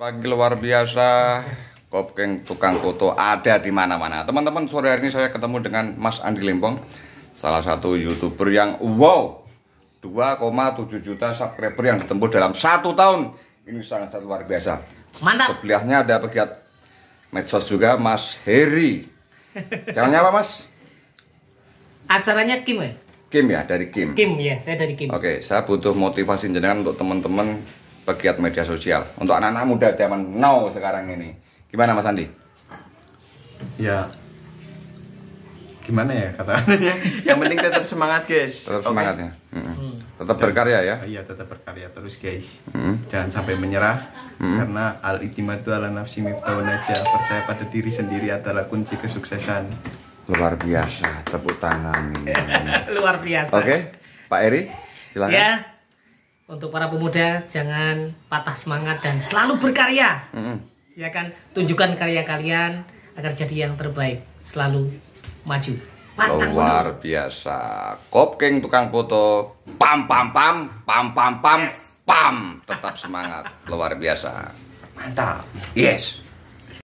Pagi luar biasa, Kopkeng tukang foto ada di mana-mana. Teman-teman, sore hari ini saya ketemu dengan Mas Andi Lempong, salah satu youtuber yang wow, 2,7 juta subscriber yang ditempuh dalam satu tahun. Ini sangat sangat luar biasa. Mantap. Sebelahnya ada pegiat medsos juga, Mas Heri. Channelnya apa, Mas? Acaranya Kim ya? Kim ya, dari Kim. Kim ya, saya dari Kim. Oke, saya butuh motivasi jenengan untuk teman-teman pegiat media sosial, untuk anak-anak muda zaman now sekarang ini. Gimana Mas Andi? ya gimana ya katanya yang penting tetap semangat guys Tetap Oke? semangatnya. Mm-mm. Tetap berkarya ya. Oh iya tetap berkarya terus guys Mm. jangan sampai menyerah karena al itimadu ala nafsi miftahun aja percaya pada diri sendiri adalah kunci kesuksesan Luar biasa, tepuk tangan. Luar biasa. Oke, Pak Eri, silakan. Ya. Untuk para pemuda jangan patah semangat dan selalu berkarya. Mm-mm. Ya kan? Tunjukkan karya kalian agar jadi yang terbaik. Selalu maju. Mundur. Luar biasa. Kopking tukang foto. Pam pam pam, pam pam pam, Yes. pam. Tetap semangat. Luar biasa. mantap Yes.